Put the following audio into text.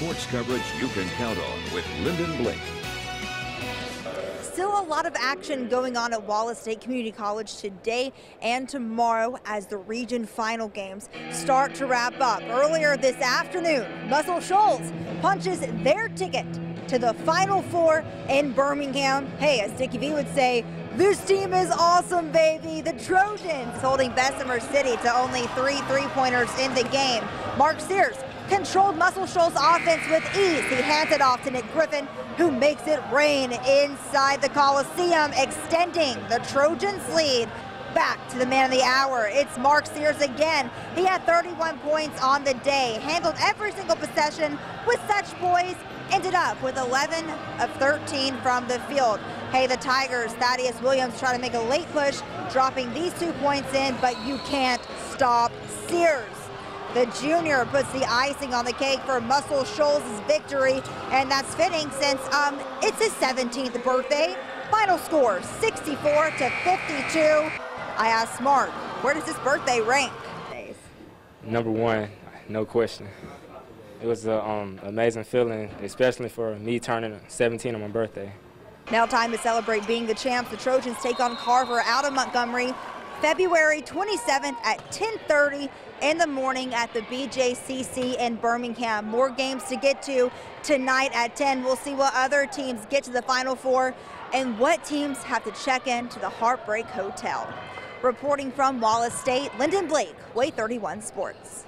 sports coverage you can count on with Lyndon Blake. Still a lot of action going on at Wallace State Community College today and tomorrow as the region final games start to wrap up. Earlier this afternoon, Muscle Shoals punches their ticket to the Final Four in Birmingham. Hey, as Dickie V would say, this team is awesome, baby. The Trojans holding Bessemer City to only three three-pointers in the game. Mark Sears controlled Muscle Shoals offense with ease. He hands it off to Nick Griffin, who makes it rain inside the Coliseum, extending the Trojans lead. Back to the man of the hour. It's Mark Sears again. He had 31 points on the day, handled every single possession with such poise, ended up with 11 of 13 from the field. Hey, the Tigers, Thaddeus Williams trying to make a late push, dropping these two points in, but you can't stop Sears. The junior puts the icing on the cake for Muscle Shoals' victory, and that's fitting since um, it's his 17th birthday. Final score 64 to 52. I asked Mark, where does this birthday rank? Number one, no question. It was an um, amazing feeling, especially for me turning 17 on my birthday. Now time to celebrate being the champs. The Trojans take on Carver out of Montgomery February 27th at 10:30 in the morning at the BJCC in Birmingham. More games to get to tonight at 10. We'll see what other teams get to the Final Four and what teams have to check in to the Heartbreak Hotel. Reporting from Wallace State, Lyndon Blake, WAAY 31 Sports.